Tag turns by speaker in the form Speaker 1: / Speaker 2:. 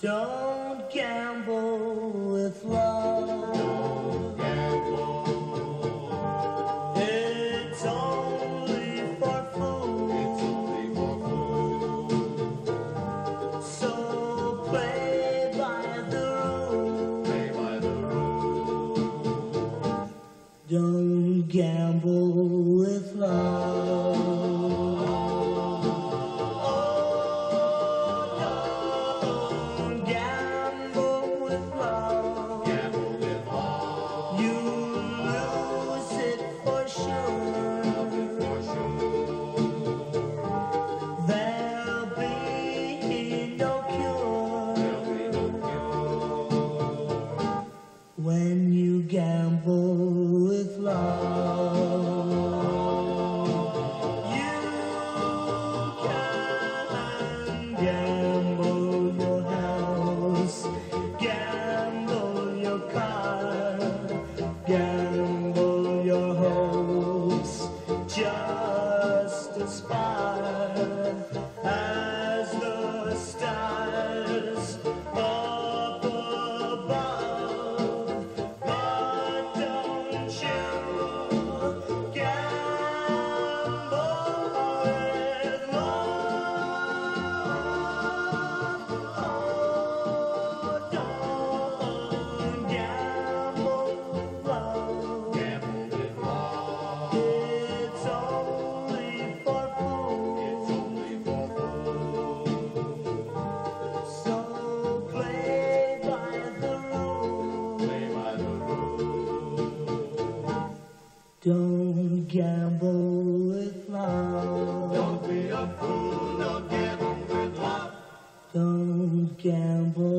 Speaker 1: Don't gamble with love. It's only for fools. So play by the rules. Don't gamble when you gamble with love. You can gamble your house, gamble your car, gamble your hopes, just Don't gamble with love.
Speaker 2: Don't be a fool, don't gamble with love.
Speaker 1: Don't gamble